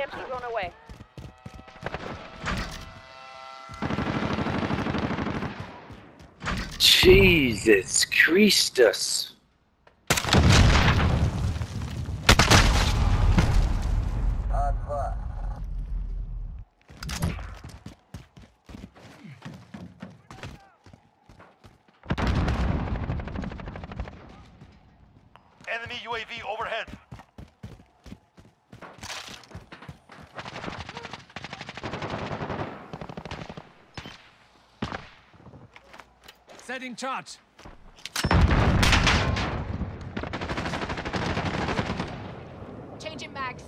EMP drone away. Jesus Christus. Enemy UAV overhead. Setting charge. Changing mags.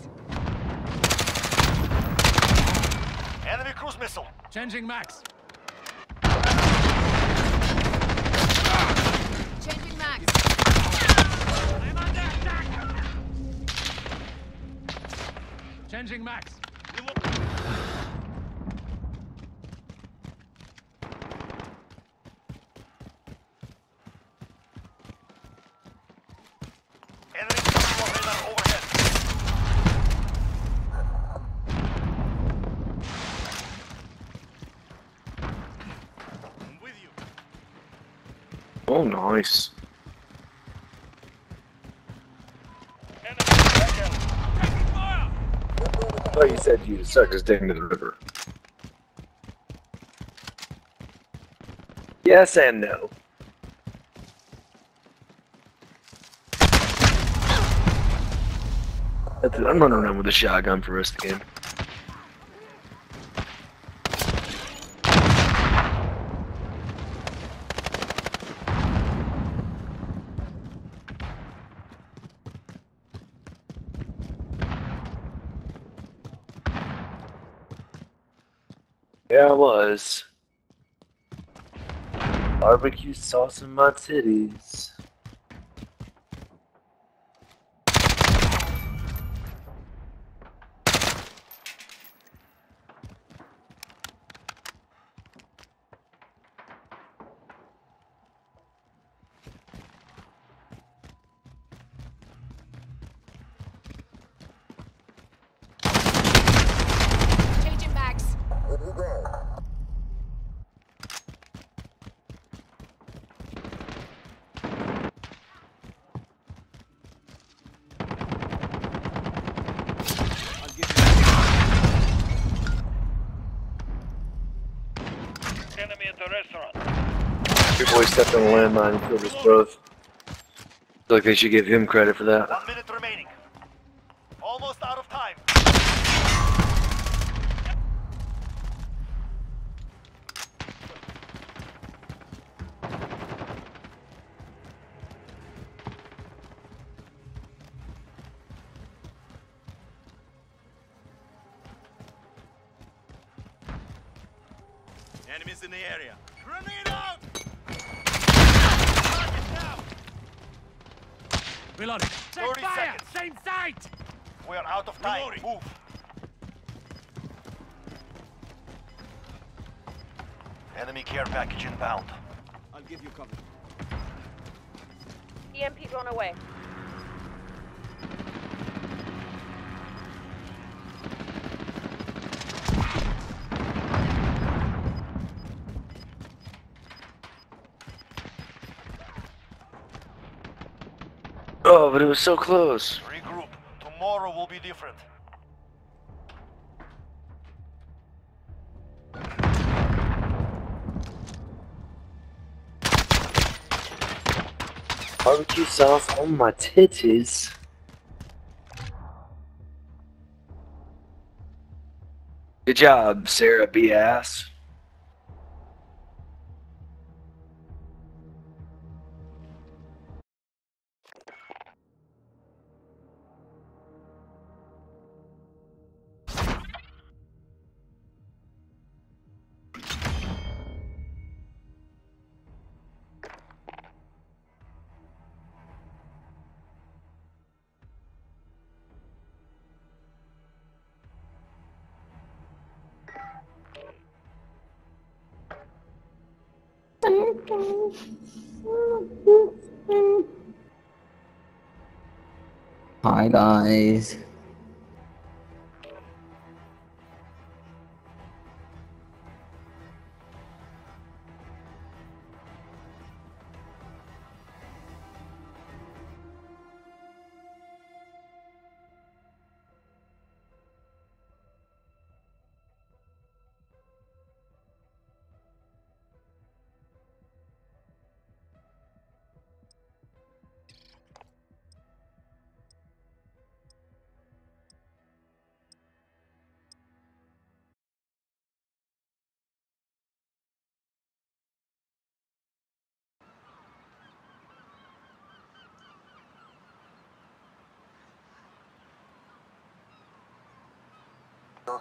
Enemy cruise missile. Changing mags. Changing mags. I'm under attack. Changing mags. Enemy control radar overhead. I'm with you. Oh, nice. Thought you said you sucked his dick into the river. Yes and no. I'm running around with a shotgun for the rest of the game. Yeah, I was. Barbecue sauce in my titties. Changing mags. I'll give Enemy at the restaurant. Your boy stepped on a landmine and killed us both. Feel like they should give him credit for that. Enemies in the area. Grenade out! Reloading. Check 30 fire! seconds. Same site! We are out of time. Reloading. Move. Enemy care package inbound. I'll give you cover. EMP drone away. Oh, but it was so close. Regroup. Tomorrow will be different. Barbecue sauce on my titties. Good job, Sarah B. Ass. Hi guys. Team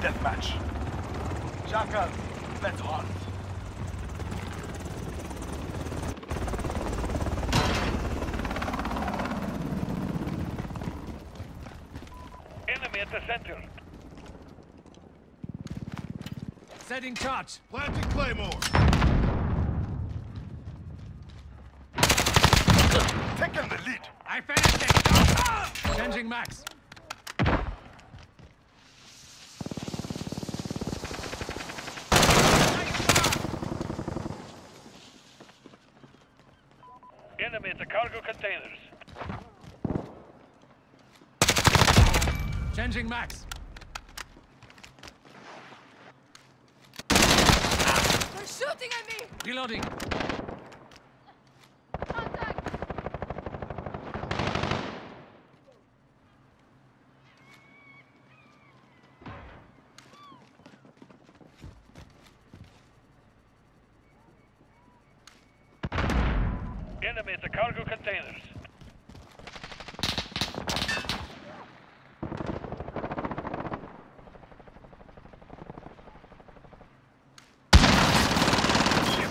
deathmatch. Jackal, let's hunt. Enemy center. Setting charge. Planting Claymore. Taking the lead. I finished it. Changing mags. Enemy at the cargo containers. Changing mags. They're shooting at me! Reloading. Contact! Enemy at the cargo containers.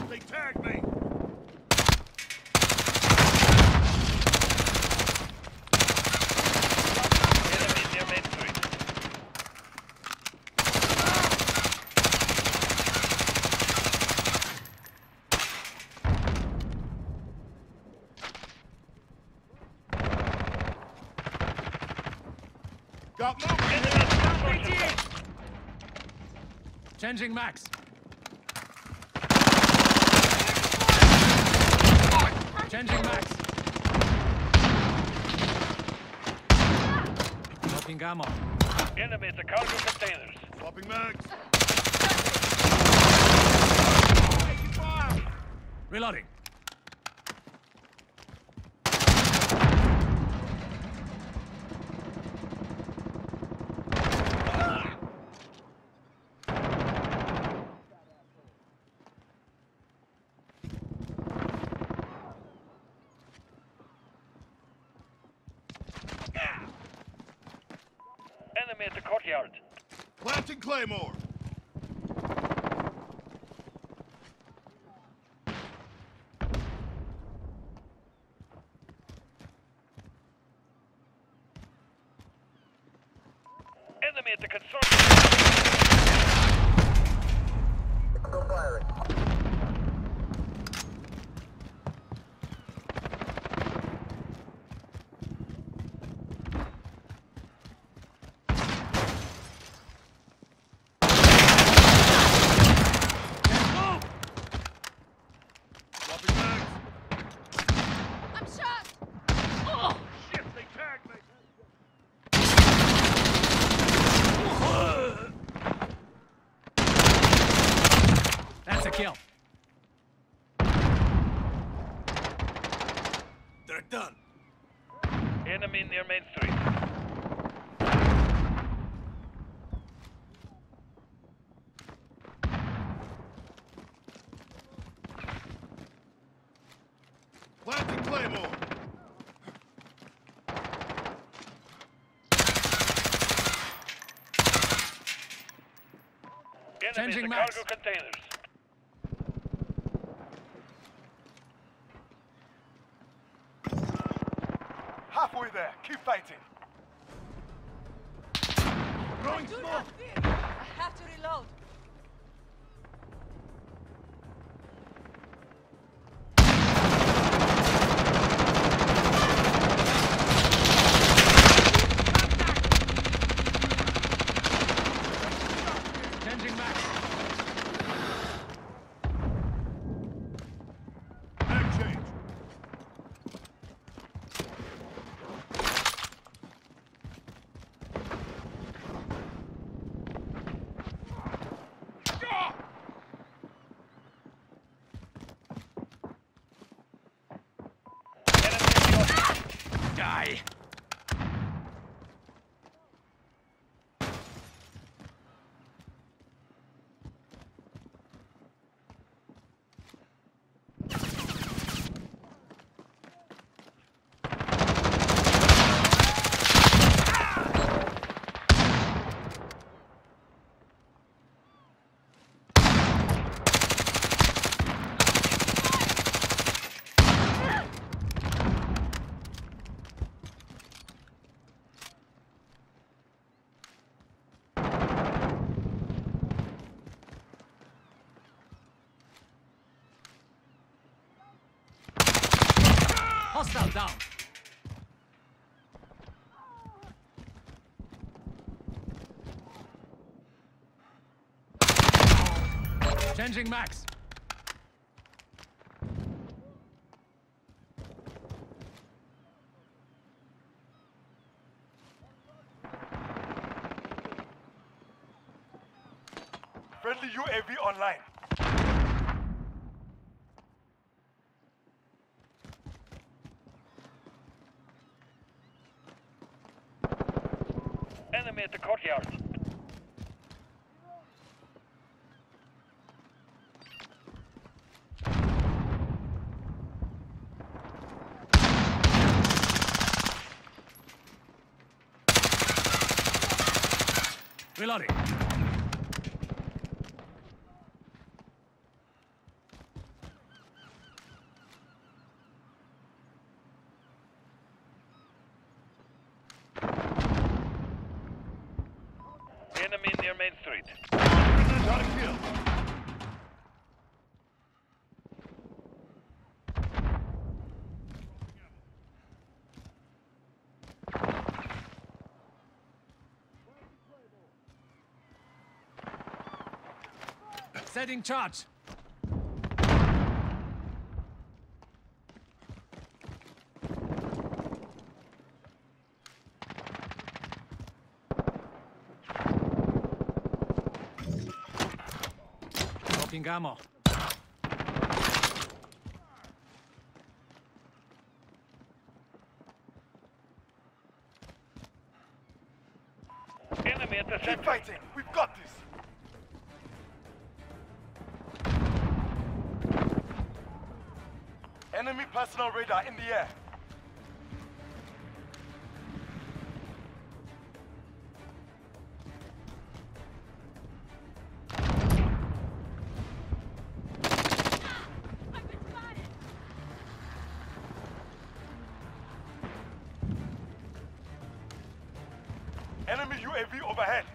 They tagged me. Enemy near Main Street. Got movement. Enemy at the construction site. Changing mags. Changing mags. Dropping ammo. Enemy at the cargo containers. Swapping mags. Reloading. Enemy at the courtyard. Planting Claymore. Enemy at the construction. Swapping mags. I'm shot! Shit, they tagged me. That's a kill. They're done. Enemy near Main Street. Planting Claymore. Enemy Changing the mags. cargo containers. Keep fighting. Throwing smoke. I have to reload. Changing mags. Mag change. Die. Hostile down. Changing mags. Friendly UAV online. Courtyard. Reloading. Enemy near main street. Got a kill. Setting charge. Dropping ammo. Enemy at the Keep fighting. We've got this. Enemy personal radar in the air. UAV overhead.